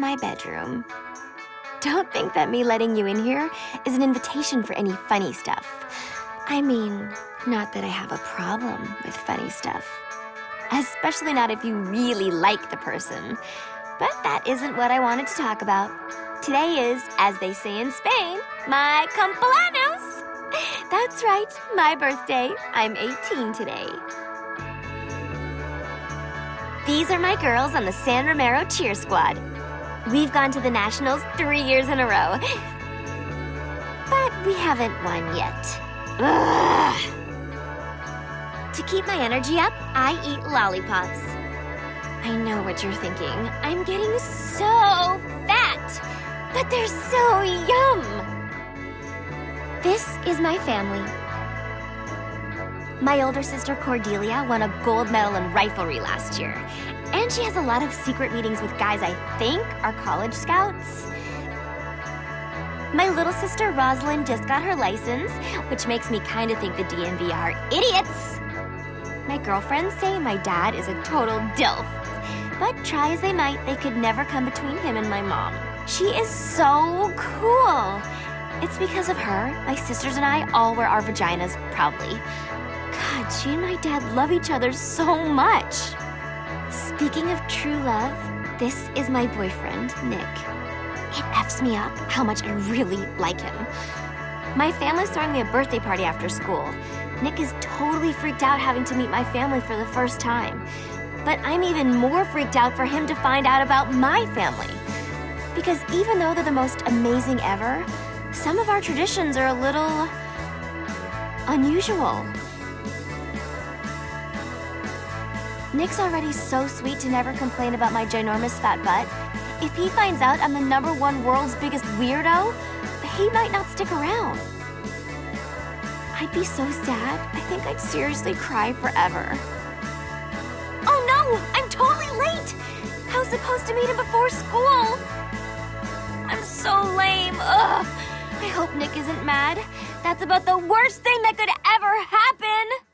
my bedroom. Don't think that me letting you in here is an invitation for any funny stuff. I mean, not that I have a problem with funny stuff. Especially not if you really like the person. But that isn't what I wanted to talk about. Today is, as they say in Spain, my cumpleaños. That's right, my birthday. I'm 18 today. These are my girls on the San Romero cheer squad. We've gone to the Nationals three years in a row. But we haven't won yet. Ugh. To keep my energy up, I eat lollipops. I know what you're thinking. I'm getting so fat, but they're so yum. This is my family. My older sister Cordelia won a gold medal in riflery last year. And she has a lot of secret meetings with guys I think are college scouts. My little sister Rosalind just got her license, which makes me kind of think the DMV are idiots. My girlfriends say my dad is a total dilf. But try as they might, they could never come between him and my mom. She is so cool. It's because of her, my sisters and I all wear our vaginas proudly. God, she and my dad love each other so much. Speaking of true love, this is my boyfriend, Nick. It F's me up how much I really like him. My family's throwing me a birthday party after school. Nick is totally freaked out having to meet my family for the first time. But I'm even more freaked out for him to find out about my family. Because even though they're the most amazing ever, some of our traditions are a little unusual. Nick's already so sweet to never complain about my ginormous fat butt. If he finds out I'm the number one world's biggest weirdo, he might not stick around. I'd be so sad. I think I'd seriously cry forever. Oh no! I'm totally late! I was supposed to meet him before school. I'm so lame. Ugh. I hope Nick isn't mad. That's about the worst thing that could ever happen.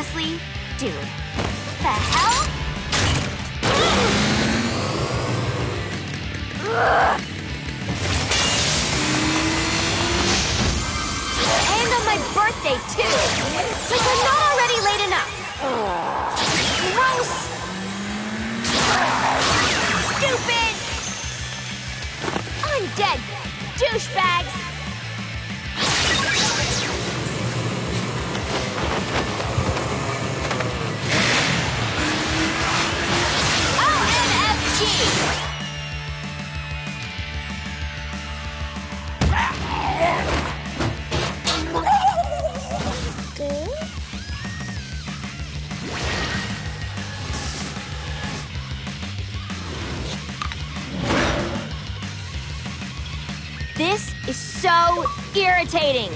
Seriously? Dude. The hell? And on my birthday, too! Like I'm not already late enough! Gross! Stupid! Undead douchebags! This is so irritating.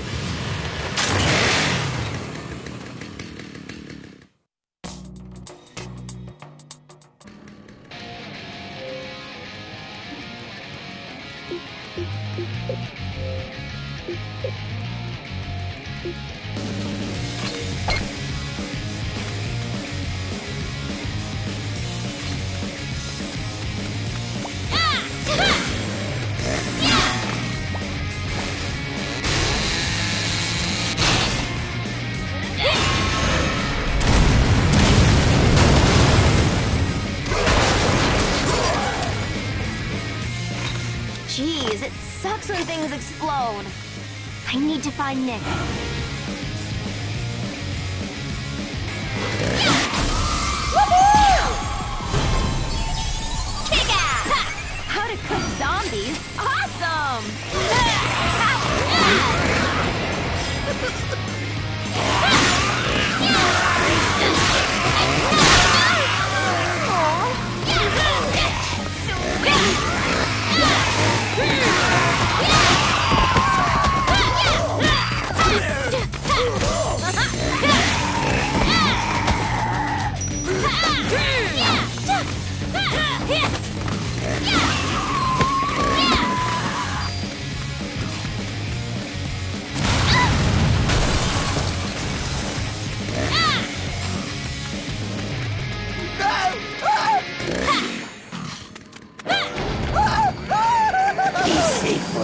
Things explode. I need to find Nick.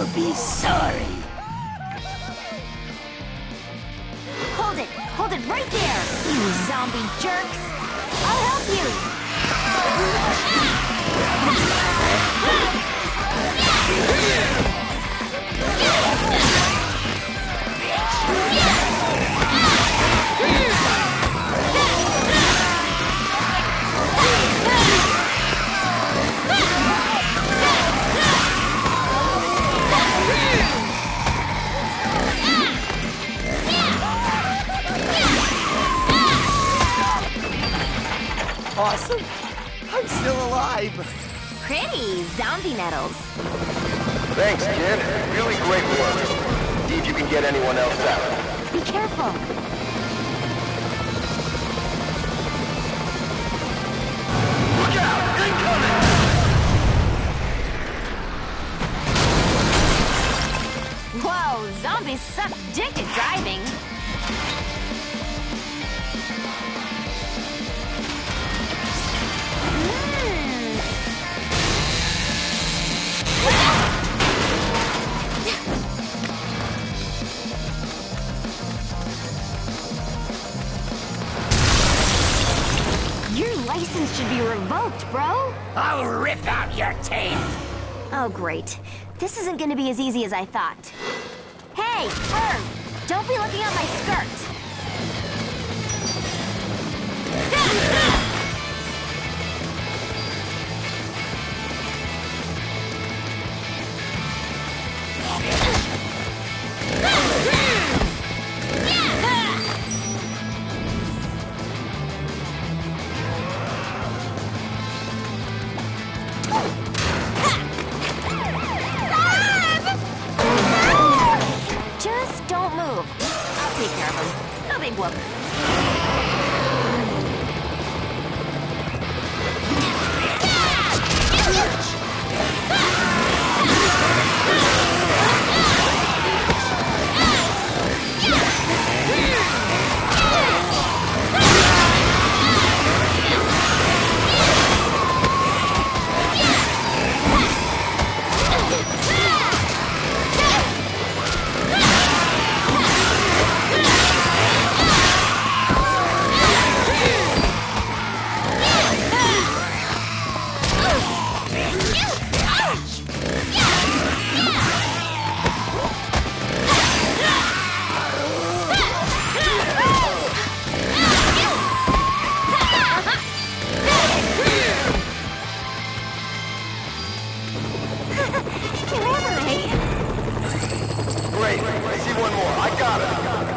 Or be sorry. Hold it! Hold it right there! You zombie jerks! I'll help you! Thanks, kid. Really great work. See if you can get anyone else out. Be careful. Look out! Incoming! Whoa, zombies suck dick revoked, bro. I'll rip out your teeth. Oh, great. This isn't gonna be as easy as I thought. Hey, Fern! Don't be looking at my skirt! One more. I got it.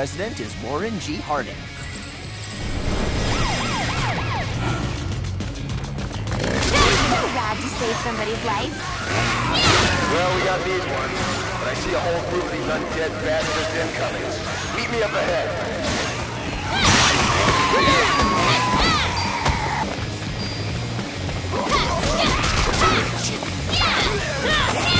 President is Warren G. Harding. So rad to save somebody's life. Well, we got these ones, but I see a whole group of these undead bastards incoming. Meet me up ahead.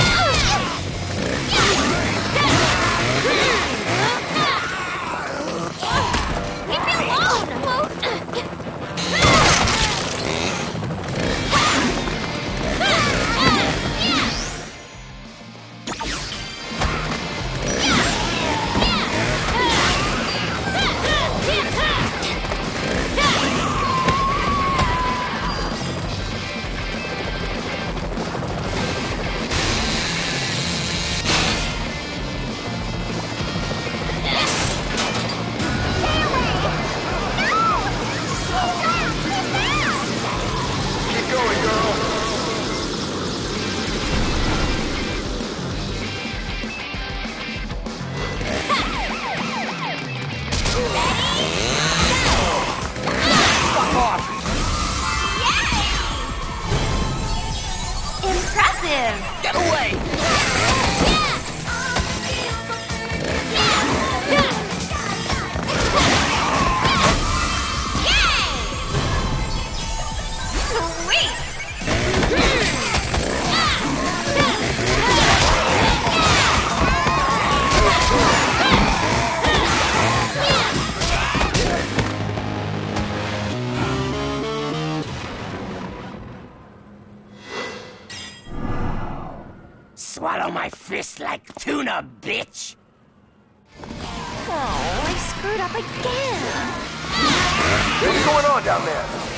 Swallow my fist like tuna, bitch! Oh, I screwed up again! What's going on down there?